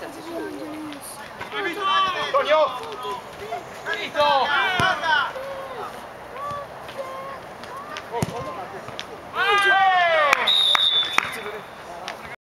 Cazzo Antonio! Finito! Oh,